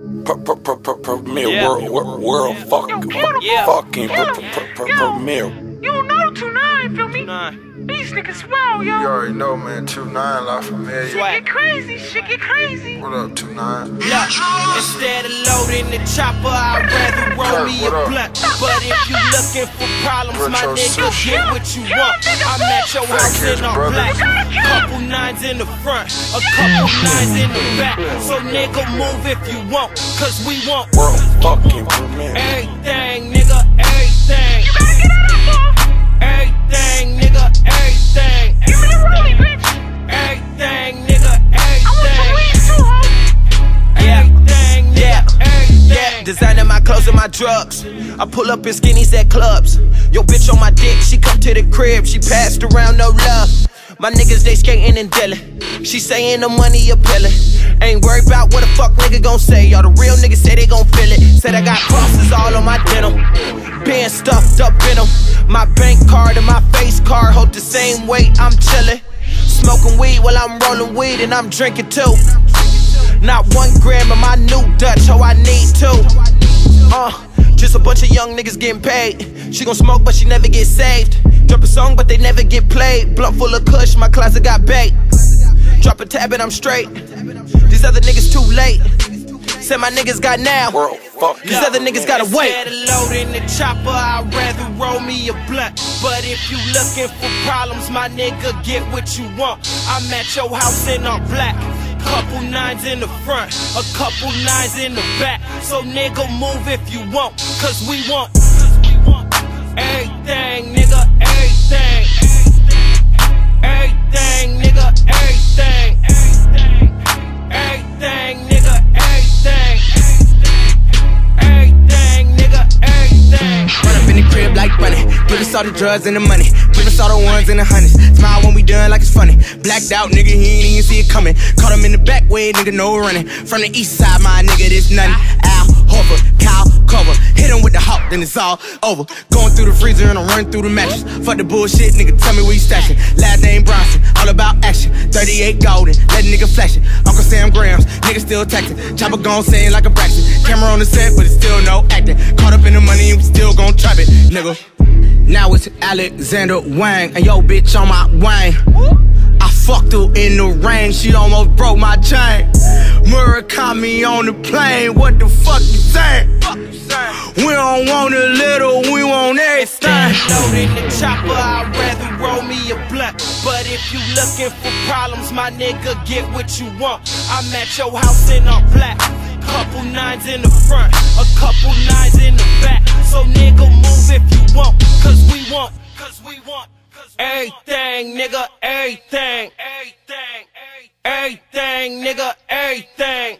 Premiere world, world, fucking, fucking Yeah. premiere. You know two nine, feel me? These niggas swell, You already know, man. Two nine, La Familia. Shit get crazy, shit get crazy. What up, two nine? Look, instead of loading the chopper, I'd rather roll me a blunt. But if you looking for problems, my Retro nigga, get what you want. I'm at your house in all brother. black. Couple nines in the front, a couple nines in the back. So nigga, move if you want, cause we want World fucking premiere. everything, nigga, everything. My drugs. I pull up in skinnies at clubs. Yo, bitch on my dick, she come to the crib. She passed around no love. My niggas, they skating and dealing. She saying the money appealing. Ain't worried about what the fuck nigga gon' say. Y'all the real niggas say they gon' feel it. Said I got crosses all on my denim. Being stuffed up in them. My bank card and my face card hold the same weight. I'm chillin'. Smoking weed while I'm rolling weed and I'm drinking too. Not one gram of my new Dutch, oh I need two. Uh, just a bunch of young niggas getting paid. She gon' smoke, but she never get saved. Drop a song, but they never get played. Blunt full of kush, my closet got bait. Drop a tab and I'm straight. These other niggas too late. Said my niggas got now. World fucking These other niggas gotta wait. Instead of loading the chopper, I'd rather roll me a blunt. But if you looking for problems, my nigga, get what you want. I'm at your house in all black. Couple nines in the front, a couple nines in the back. So nigga, move if you want, cause we want everything. Give us all the drugs and the money. Give us all the ones and the hundreds. Smile when we done like it's funny. Blacked out, nigga, he ain't even see it coming. Caught him in the back way, nigga, no running. From the east side, my nigga, this nothing. Al, Hoover, Kyle, cover. Hit him with the hawk, then it's all over. Going through the freezer and I'm running through the mattress. Fuck the bullshit, nigga, tell me where you stashing. Last name Bronson, all about action. 38 golden, let a nigga flash it. Uncle Sam Grams, nigga still texting. Chopper gon' saying like a Braxton. Camera on the set, but it's still no acting. Caught up in the money and we still gon' trap it, nigga. Now it's Alexander Wang, and yo bitch on my wang. I fucked her in the rain, she almost broke my chain. Murakami on the plane, what the fuck you saying? We don't want a little, we want everything. loading the chopper, I'd rather roll me a blunt. But if you looking for problems, my nigga, get what you want. I'm at your house in all black. Couple nines in the front, a couple nines in the back. So nigga, move if you want. Everything, nigga, everything. Everything, everything, nigga, everything.